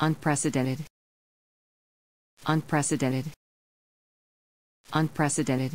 Unprecedented. Unprecedented. Unprecedented.